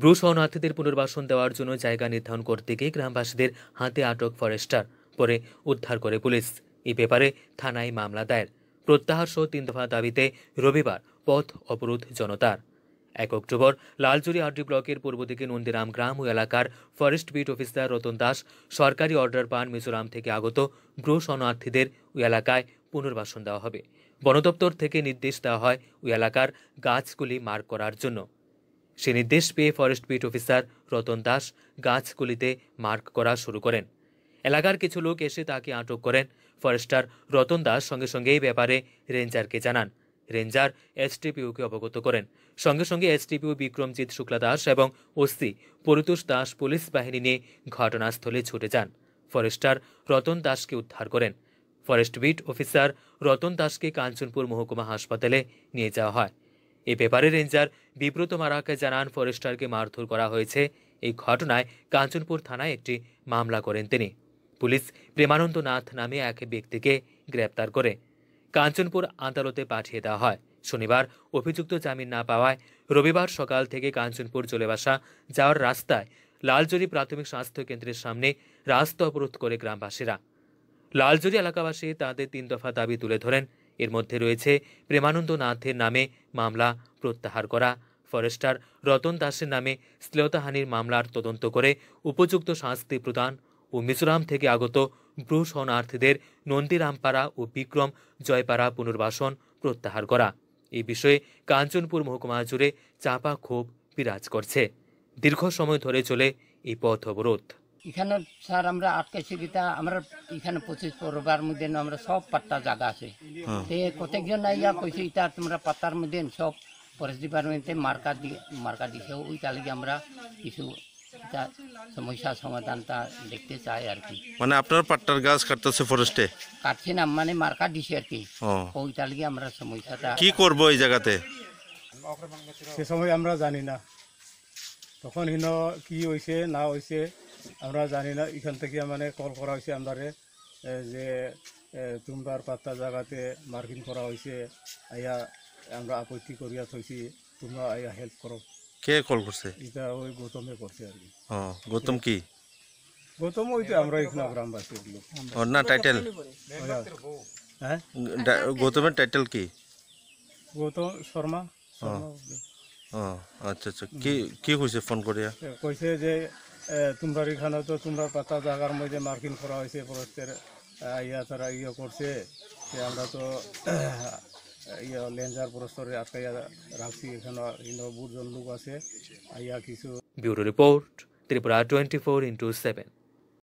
Bru শরণার্থীদের পুনর্বাসন দেওয়ার জন্য জায়গা নির্ধারণ করতে গিয়ে গ্রামবাসীদের হাতে আটক ফরেস্টার, পরে উদ্ধার করে পুলিশ। এ ব্যাপারে থানায় মামলা দায়ের। প্রত্যাহার সহ তিন দফা দাবিতে রবিবার পথ অবরোধ জনতার। এক অক্টোবর লালচুরি আরডি ব্লকের পূর্ব দিকে নন্দীরাম গ্রাম ও এলাকার forest beat officer Ratan Das সরকারি অর্ডার পান মিজোরাম থেকে আগত ব্রু শরণার্থীদের ওই এলাকায় পুনর্বাসন দেওয়া হবে। বন দপ্তর থেকে নির্দেশ দেওয়া হয় ওই এলাকার গাছগুলি মার্ক করার জন্য। সে নির্দেশ পেয়ে forest beat officer Ratan Das গাছগুলিতে মার্ক করা শুরু করেন। এলাকার কিছু লোক এসে তাকে আটক করেন। ফরেস্টার রতন দাস সঙ্গে সঙ্গে এই ব্যাপারে রেঞ্জারকে জানান। রেঞ্জার এসটিপিউকে অবগত করেন। সঙ্গে সঙ্গে এসটিপিউ বিক্রমজিৎ শুক্লা দাস এবং ওসি পরিতোষ দাস পুলিশ বাহিনী নিয়ে ঘটনাস্থলে ছুটে যান। ফরেস্টার রতন দাসকে উদ্ধার করেন। ফরেস্ট বিট অফিসার রতন দাসকে কাঞ্চনপুর মহকুমা হাসপাতালে নিয়ে যাওয়া হয়। এ ব্যাপারে রেঞ্জার বিব্রত মারাকে জানান ফরেস্টারকে মারধর করা হয়েছে। এই ঘটনায় কাঞ্চনপুর থানায় একটি মামলা করেন তিনি। পুলিশ প্রেমানন্দ নাথ নামে এক ব্যক্তিকে গ্রেপ্তার করে কাঞ্চনপুর আদালতে পাঠিয়ে দেওয়া হয়। শনিবার অভিযুক্ত জামিন না পাওয়ায় রবিবার সকাল থেকে কাঞ্চনপুর চলে আসা যাওয়ার রাস্তায় লালজরি প্রাথমিক স্বাস্থ্য কেন্দ্রের সামনে রাস্তা অবরোধ করে গ্রামবাসীরা। লালজরি এলাকাবাসী তাদের তিন দফা দাবি তুলে ধরেন। এর মধ্যে রয়েছে প্রেমানন্দ নাথের নামে মামলা প্রত্যাহার করা, ফরেস্টার রতন দাসের নামে শ্লীলতাহানির মামলার তদন্ত করে উপযুক্ত শাস্তি প্রদান ও মিজোরাম থেকে আগত ব্রু শরণার্থীদের নন্দীরামপাড়া ও বিক্রম জয়পাড়া পুনর্বাসন প্রত্যাহার করা। এই বিষয়ে কাঞ্চনপুর মহকুমা জুড়ে চাপা ক্ষোভ বিরাজ করছে। দীর্ঘ সময় ধরে চলে এই পথ অবরোধ। এখানে স্যার আমরা আটকাইছি গীতা আমরা এখানে পঁচিশ পড়বার মধ্যে আমরা সব পাত্তা জায়গা আছে। তে কতকজন আইয়া কইছে ইটা তোমরা পাত্তার মধ্যে সব ফরেস্ট ডিপার্টমেন্টে মার্কা দিয়ে মার্কা দিছে। ওই তালিকে আমরা কিছু এটা সমস্যা সমাধানটা দেখতে চাই আর কি। মানে আপনার পাট্টার গাছ কাটতেছে ফরেস্টে কাটছে না মানে মার্কা দিছে আর কি। ওই তালিকে আমরা সমস্যাটা কি করব এই জায়গাতে? সে সময় আমরা জানি না। তখন হিন কি হয়েছে না হয়েছে আমরা জানি না এখান থেকে মানে কল করা হয়েছে আমারে যে এ, পাত্তা জায়গাতে মার্কিং করা হয়েছে আইয়া আমরা আপত্তি করিয়া থইছি তোমরা আইয়া হেল্প করো। কে কল করছে? এটা ওই গৌতমে করছে আর কি। গৌতম কি? গৌতম ওই তো আমরা এখানে গ্রামবাসী ওর না টাইটেল হ্যাঁ? গৌতমের টাইটেল কি? গৌতম শর্মা। ও আচ্ছা আচ্ছা। কি কি কইছে ফোন করিয়া? কইছে যে তোমরা এখানে তো তোমরা পাতা জায়গার মধ্যে মার্কিং করা হয়েছে ফরেস্টের ইয়া তারা ইয়ে করছে, যে আমরা তো ইয়ে লেঞ্জার ফরেস্টরে আটকাইয়া রাখছি, এখানে বুটজন লোক আছে, ইয়া কিছু bureau report, Tripura twenty four into seven.